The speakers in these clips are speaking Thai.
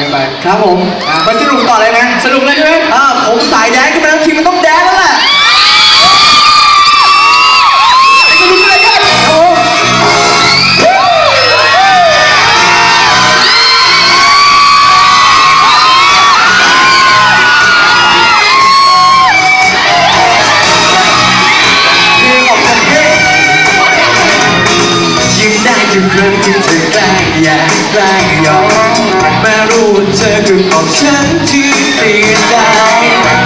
กันไปครับผมอะไปสนุกต่อเลยไหมสนุกเลยใช่ไหมอ่าผมสายแดนซ์ขึ้นมาทั้งทีมันต้องแดนซ์แล้วแหละสนุกเลยครับโอ้เพลงออกจากเพลงยิ้มได้ทุกครั้งที่เธอแกล้งแย่แกล้งยอม แม่รู้ว่าเธอคือของฉันที่เสียใจ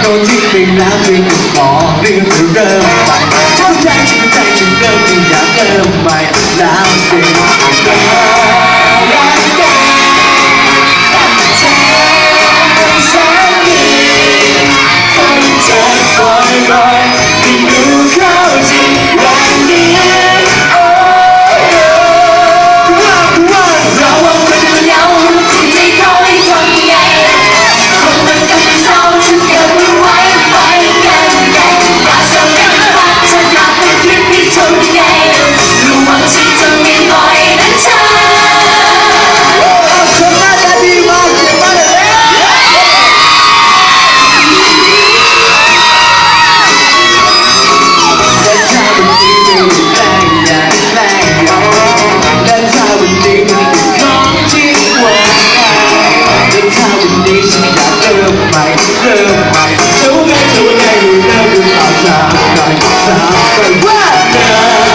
ก็ที่ไปแล้วเธอก็บอเรื่องเริ่มใหม่เข้าใจฉันใจฉังเริ่มอยากเริ่มใหม่แล้วสิ น่อ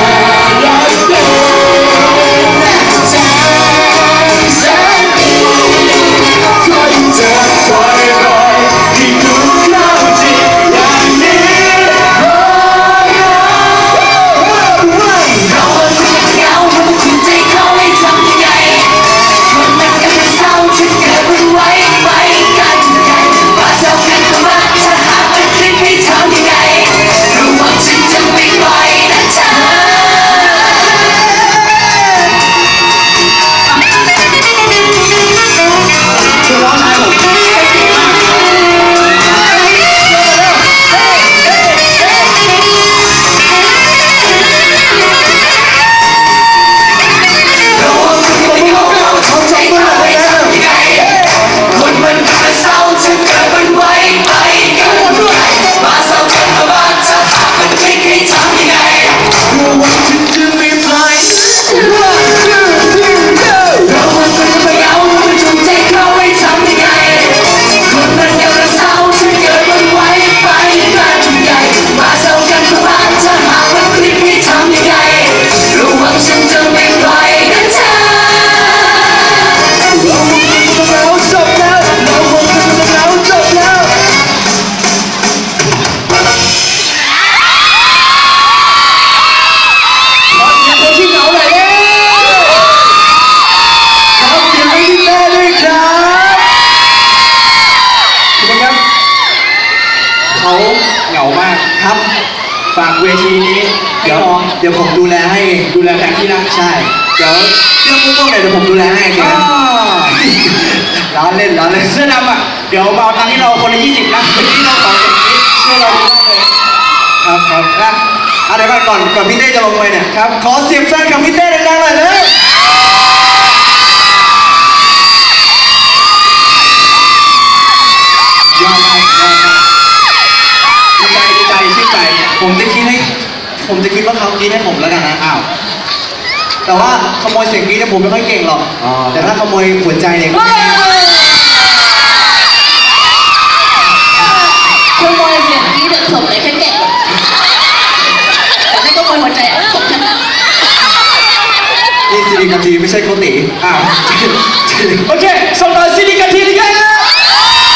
ฝากเวทีนี้ให้เดี๋ยวน้องเดี๋ยวผมดูแลให้เองดูแลแทนที่นะใช่ เดี๋ยวเรื่องพวกพวกเนี่ยเดี๋ยวผมดูแลให้เองอ่านะล้อเล่นล้อเล่นเสื้อดำอะเดี๋ยวมาเอาตังค์ที่เราคนละยี่สิบนะเมื่อกี้เราขอเสียงนี้ช่วยเราดูได้เลยครับครับนะอะเดี๋ยวก่อนก่อนก่อนพี่เต้จะลงไปเนี่ยครับขอเสียงแฟนกับพี่เต้ดังๆหน่อยเลย ผมจะคิดให้ผมจะคิดว่าเขาคิดให้ผมแล้วกันนะอ้าวแต่ว่าขโมยเสียงกรี๊ดเนี่ยผมไม่ค่อยเก่งหรอกอ๋อ แต่ถ้าขโมยหัวใจเนี่ยขโมยเสียงนี้เด็กผมเลยแค่เก่งแต่ไม่ขโมยหัวใจผมแค่นั้นนี่สิริกันทีไม่ใช่โกติอ้าว โอเคส่งต่อซิลิกันที